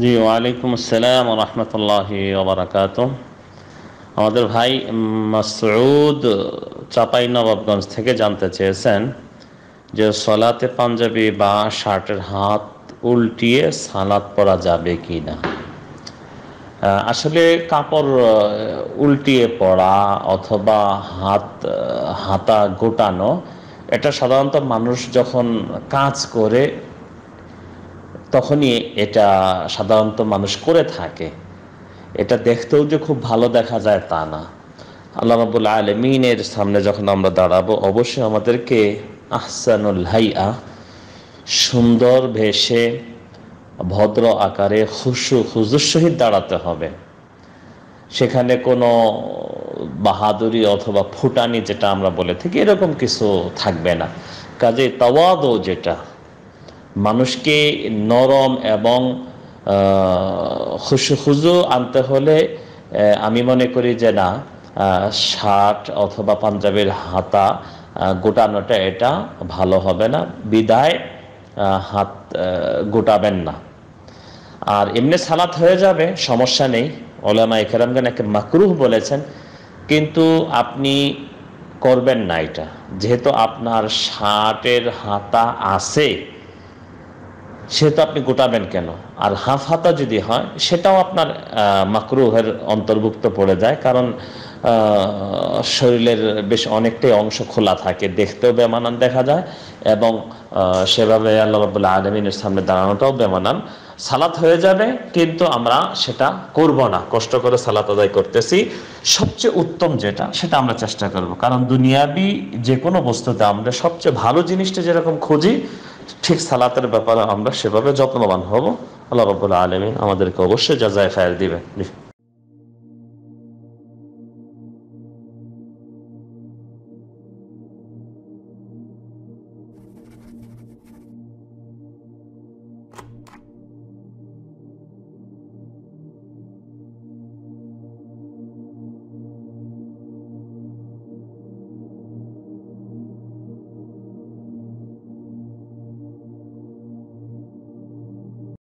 জি, ওয়ালাইকুম আসসালাম রহমতুল্লাহ ওবরাকাত আমাদের ভাই মাসউদ চাপাই নবাবগঞ্জ থেকে জানতে চেয়েছেন যে সলাতে পাঞ্জাবি বা শার্টের হাত উল্টিয়ে সালাত পরা যাবে কি না আসলে কাপড় উল্টিয়ে পড়া অথবা হাত হাতা গোটানো, এটা সাধারণত মানুষ যখন কাজ করে তখনই এটা সাধারণত মানুষ করে থাকে। এটা দেখতেও যে খুব ভালো দেখা যায় তা না। আল্লাহ রাবুল আলমিনের সামনে যখন আমরা দাঁড়াবো, অবশ্যই আমাদেরকে আহসানুল হাইয়া, সুন্দর ভেসে, ভদ্র আকারে খুশু খুজুর সহিত দাঁড়াতে হবে। সেখানে কোনো বাহাদুরি অথবা ফুটানি যেটা আমরা বলে থাকি, এরকম কিছু থাকবে না। কাজে তাওয়াদও যেটা মানুষকে নরম এবং খুশু খুজু আনতে হলে আমি মনে করি যে না শার্ট অথবা পাঞ্জাবের হাতা গোটানোটা এটা ভালো হবে না। বিদায় হাত গোটাবেন না। আর এমনি সালাত হয়ে যাবে, সমস্যা নেই। ওলামা ইকরামগান একে মাকরুহ বলেছেন, কিন্তু আপনি করবেন না এটা। যেহেতু আপনার শার্টের হাতা আছে সেহেতু আপনি গোটাবেন কেন? আর হাফ হাতা যদি হয়, সেটাও আপনার মাকরুহের অন্তর্ভুক্ত পড়ে যায়। কারণ শরীরের বেশ অনেকটাই অংশ খোলা থাকে, দেখতেও বেমানান দেখা যায় এবং সেভাবে আল্লাহ রবুল্লাহ আলমিনের সামনে দাঁড়ানোটাও বেমানান। সালাত হয়ে যাবে, কিন্তু আমরা সেটা করব না। কষ্ট করে সালাত আদায় করতেছি। সবচেয়ে উত্তম যেটা, সেটা আমরা চেষ্টা করব। কারণ দুনিয়াবি যে কোনো বস্তুতে আমরা সবচেয়ে ভালো জিনিসটা যেরকম খুঁজি ঠিক সালাতের ব্যাপারে আমরা সেভাবে যত্নবান হব। আল্লাহ রবুল্লা আলমী আমাদেরকে অবশ্যই যা যায় ফায়ার দিবে